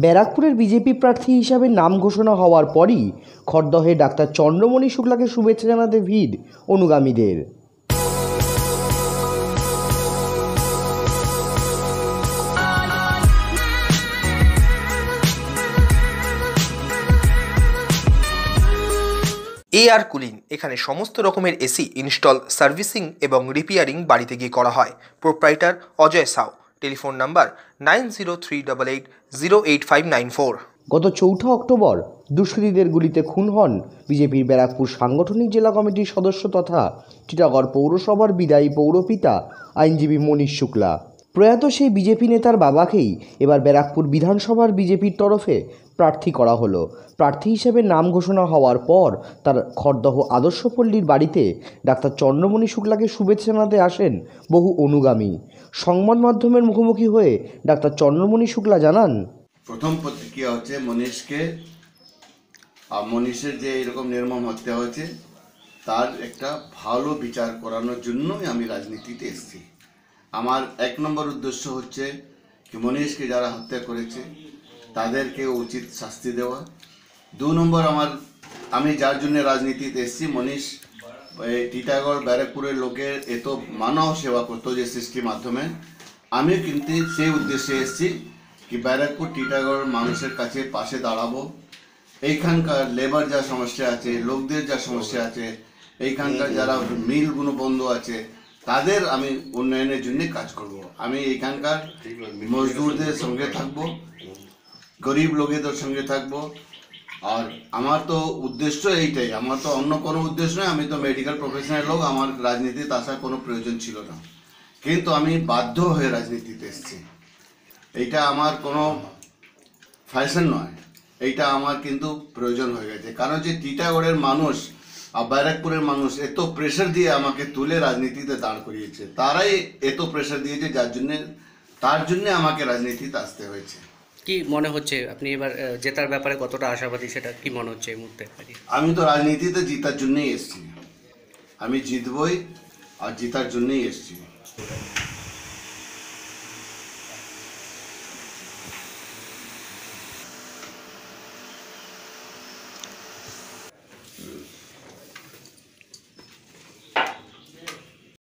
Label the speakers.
Speaker 1: ব্যারাকপুরের বিজেপি প্রার্থী হিসাবে নাম ঘোষণা হওয়ার পরই খড়দহে ডাক্তার চন্দ্রমণি শুক্লাকে শুভেচ্ছা জানাতে ভিড় অনুগামীদের।
Speaker 2: এ আর কুলিং এখানে সমস্ত রকমের এসি ইনস্টল, সার্ভিসিং এবং রিপেয়ারিং বাড়িতে গিয়ে করা হয়। Proprietor Ajay Shaw. Telephone number nine zero three eight zero eight five nine four.
Speaker 1: গত চৌঠা অক্টোবর দুষ্কৃতীদের গুলিতে খুন হন বিজেপির ব্যারাকপুর সাংগঠনিক জেলা কমিটির সদস্য তথা চিটাগড় পৌরসভার বিদায়ী পৌরপিতা আইনজীবী মনীষ শুক্লা। প্রয়াত সেই বিজেপি নেতার বাবাকেই এবার ব্যারাকপুর বিধানসভার বিজেপির তরফে প্রার্থী করা হলো। প্রার্থী হিসেবে নাম ঘোষণা হওয়ার পর তার খড়দহ আদর্শপল্লীর বাড়িতে ডাক্তার চন্দ্রমণি শুক্লাকে শুভেচ্ছা জানাতে আসেন বহু অনুগামী। সংবাদ মাধ্যমের মুখোমুখি হয়ে ডাক্তার চন্দ্রমণি শুক্লা জানান,
Speaker 3: প্রথম প্রতিক্রিয়া হচ্ছে মনীষকে। আর মনীষের যে এরকম নির্মম হত্যা হয়েছে, তার একটা ভালো বিচার করানোর জন্যই আমি রাজনীতিতে এসেছি। আমার এক নম্বর উদ্দেশ্য হচ্ছে কি মনীষকে যারা হত্যা করেছে, তাদেরকে উচিত শাস্তি দেওয়া। দু নম্বর আমার, আমি যার জন্য রাজনীতিতে এসেছি, মনীষ, এই টিটাগড়, ব্যারাকপুরের লোকের এত মানব সেবা করতো যে সৃষ্টির মাধ্যমে। আমি কিন্তু সেই উদ্দেশ্যে এসেছি কি ব্যারাকপুর, টিটাগড় মানুষের কাছে পাশে দাঁড়াবো। এইখানকার লেবার যা সমস্যা আছে, লোকদের যা সমস্যা আছে, এইখানকার যারা মিলগুলো বন্ধ আছে তাদের আমি উন্নয়নের জন্য কাজ করব। আমি এখানকার মজদুরদের সঙ্গে থাকব, গরিব লোকেদের সঙ্গে থাকব। আর আমার তো উদ্দেশ্য এইটাই, আমার তো অন্য কোনো উদ্দেশ্য নয়, আমি তো মেডিকেল প্রফেশনের লোক, আমার রাজনীতিতে আসার কোনো প্রয়োজন ছিল না। কিন্তু আমি বাধ্য হয়ে রাজনীতিতে এসেছি। এইটা আমার কোনো ফ্যাশন নয়, এইটা আমার কিন্তু প্রয়োজন হয়ে গেছে। কারণ যে টিটাগড়ের মানুষ ব্যারাকপুরের মানুষ এত প্রেশার দিয়ে আমাকে তুলে রাজনীতিতে দাঁড় করিয়েছে তারাই এত প্রেশার দিয়েছে যার জন্যে তার জন্যে আমাকে রাজনীতিতে আসতে হয়েছে।
Speaker 4: কি মনে হচ্ছে আপনি এবার জেতার ব্যাপারে কতটা আশাবাদী সেটা কি মনে হচ্ছে এই মুহূর্তে?
Speaker 3: আমি তো রাজনীতিতে জিতার জন্যই এসেছি। আমি জিতবই আর জিতার জন্যই এসেছি।